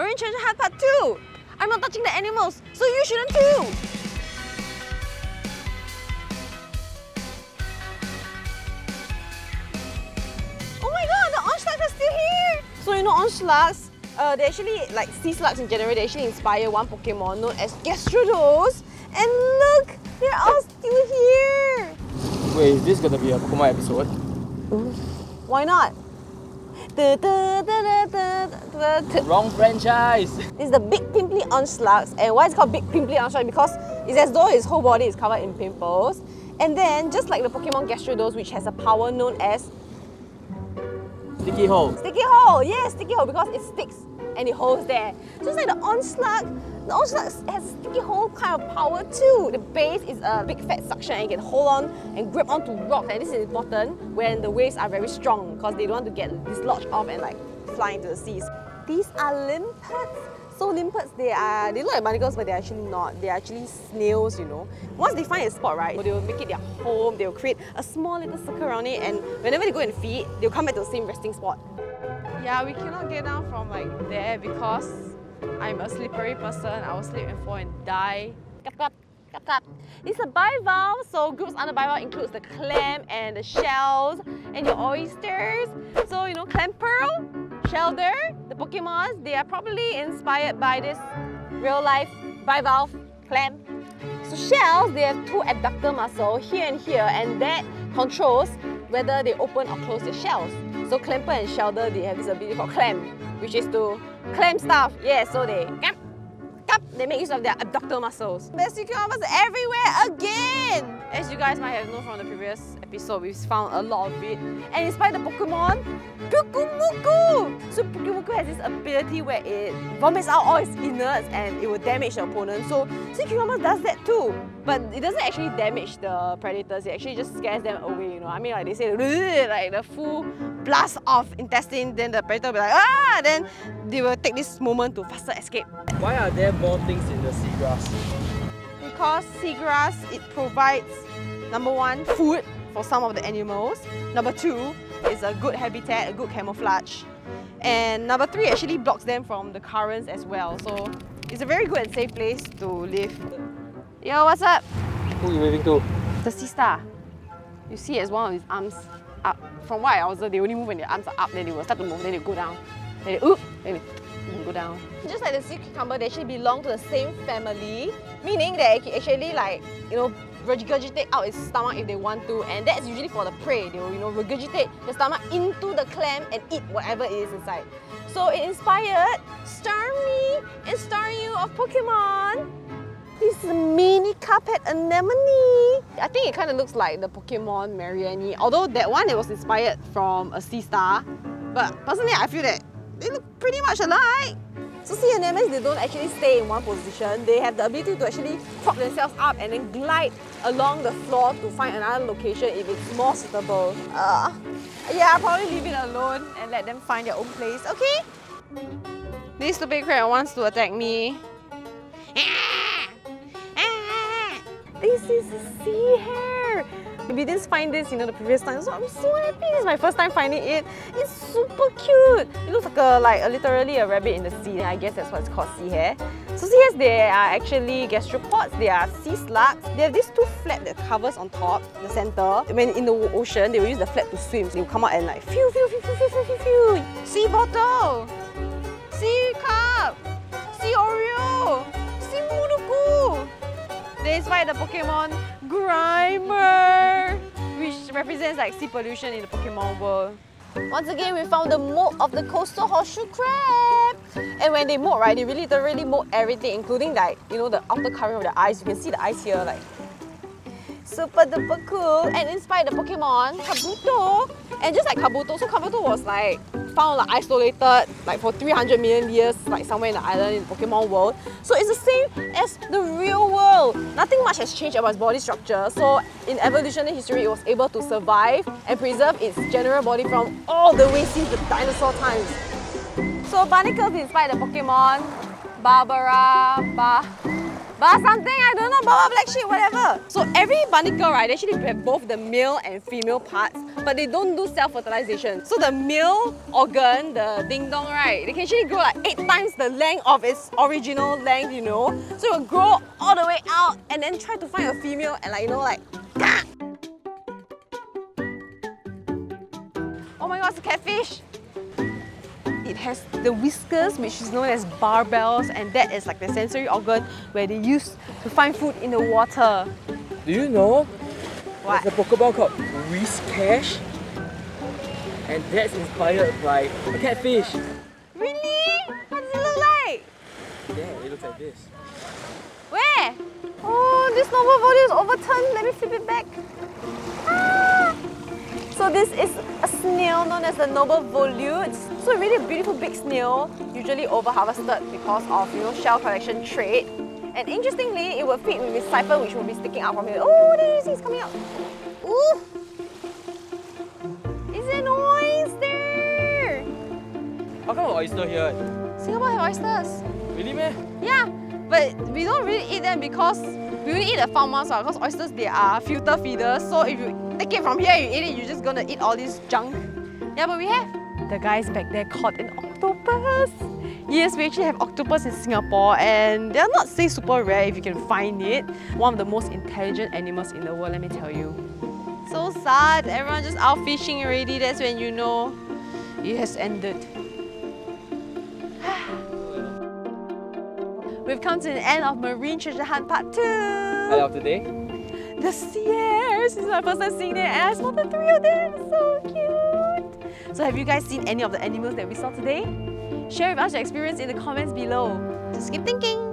Marine Treasure Part 2. I'm not touching the animals, so you shouldn't too. Oh my god, the Onslaughts are still here! So you know Onslaughts, uh, they actually, like sea slugs in general, they actually inspire one Pokemon known as Gastrodon. And look, they're all still here! Wait, is this gonna be a Pokemon episode? Why not? Wrong franchise! This is the Big Pimply Onslaughts. And why it's called Big Pimply Onslaught? Because it's as though his whole body is covered in pimples. And then, just like the Pokemon Gastrodon, which has a power known as Sticky Hold. Sticky Hold! Yes, Sticky Hold because it sticks and it holds there. Just like the Onslaught, Onslaught has Sticky Hold kind of power too. The base is a big fat suction and you can hold on and grip onto rocks and this is important when the waves are very strong because they don't want to get dislodged off and like fly into the seas. These are limpets. So limpets, they are they look like barnacles, but they're actually not. They're actually snails, you know. Once they find a spot, right, they will make it their home. They will create a small little circle around it, and whenever they go and feed, they'll come back to the same resting spot. Yeah, we cannot get down from like there because I'm a slippery person. I will slip and fall and die. This is a bivalve, so groups under bivalve includes the clam and the shells and your oysters. So you know, clam pearl, Shellder, the Pokemons, they are probably inspired by this real life bivalve clam. So shells, they have two adductor muscle here and here, and that controls whether they open or close their shells. So Clamperl and Shellder, they have this ability called clam, which is to clam stuff. Yeah, so they clamp, clamp, they make use of their adductor muscles. There's cucumbers everywhere again! As you guys might have known from the previous episode, we've found a lot of it. And inspired the Pokemon Pyukumuku! So Pyukumuku has this ability where it vomits out all its innards and it will damage the opponent. So Sea Cucumber does that too. But it doesn't actually damage the predators, it actually just scares them away, you know. I mean like they say like the full blast of intestine, then the predator will be like ah then they will take this moment to faster escape. Why are there more things in the seagrass? Because seagrass it provides number one, food for some of the animals. Number two, is a good habitat, a good camouflage. And number three actually blocks them from the currents as well. So it's a very good and safe place to live. Yo, what's up? Who are you waving to? The sea star. You see it as one of his arms up. From what I observed, they only move when their arms are up, then they will start to move, then they go down. Then they oop, then they go down. Just like the sea cucumber, they actually belong to the same family, meaning that it actually like, you know, regurgitate out its stomach if they want to and that's usually for the prey. They will, you know, regurgitate the stomach into the clam and eat whatever it is inside. So it inspired Starmie and Staryu of Pokemon. This is a mini carpet anemone. I think it kind of looks like the Pokemon Mareanie, although that one it was inspired from a sea star. But personally, I feel that they look pretty much alike. So anemones, they don't actually stay in one position. They have the ability to actually prop themselves up and then glide along the floor to find another location if it's more suitable. Uh, yeah, I'll probably leave it alone and let them find their own place, okay? This stupid crab wants to attack me. This is a sea hare. We didn't find this, you know, the previous time, so I'm so happy. Is my first time finding it. It's super cute. It looks like a like a, literally a rabbit in the sea. I guess that's what it's called sea hare. So sea hares, they are actually gastropods. They are sea slugs. They have these two flaps that covers on top, the center. When in the ocean, they will use the flap to swim. So they will come out and like phew, phew, phew, phew, phew, phew, phew. Sea bottle! Sea cup! Sea Oreo! Sea Muruku! They inspired the Pokemon Grimer, which represents like sea pollution in the Pokemon world. Once again, we found the moat of the coastal horseshoe crab. And when they moat, right, they really literally moat everything, including like, you know, the outer covering of the eyes. You can see the eyes here, like super duper cool and inspired the Pokemon Kabuto. And just like Kabuto, so Kabuto was like found like isolated like for 300 million years like somewhere in the island in the Pokemon world. So it's the same as the real world. Nothing much has changed about its body structure. So in evolutionary history, it was able to survive and preserve its general body from all the way since the dinosaur times. So Barnacles inspired the Pokemon Barbara, ba Bar something, I don't know, blah, black sheep, whatever. So every barnacle, right, they actually have both the male and female parts, but they don't do self-fertilization. So the male organ, the ding-dong, right, they can actually grow like eight times the length of its original length, you know? So it will grow all the way out and then try to find a female and like, you know, like, Oh my god, it's a catfish! It has the whiskers, which is known as barbels, and that is like the sensory organ where they use to find food in the water. Do you know? What? There's a Pokeball called Whiscash. And that's inspired by a catfish. Really? What does it look like? Yeah, it looks like this. Where? Oh, this noble volute is overturned. Let me flip it back. Ah! So this is snail known as the noble volute. So really a beautiful big snail, usually over harvested because of you know shell collection trade. And interestingly, it will fit with this siphon which will be sticking out from here. Oh, there you see it's coming out. Ooh! Is there noise there? How come an oyster here? Singapore have oysters. Really, man? Yeah, but we don't really eat them because we only eat the farm ones because oysters they are filter feeders. So if you take it from here, you eat it, you're just gonna eat all this junk. Yeah, but we have the guys back there caught an octopus. Yes, we actually have octopus in Singapore and they're not say super rare if you can find it. One of the most intelligent animals in the world, let me tell you. So sad, everyone just out fishing already. That's when you know it has ended. We've come to the end of Marine Treasure Hunt Part 2. Highlight of the day? The Sears! This is my first time seeing them and I spotted three of them. So cute! So have you guys seen any of the animals that we saw today? Share with us your experience in the comments below. Just keep thinking!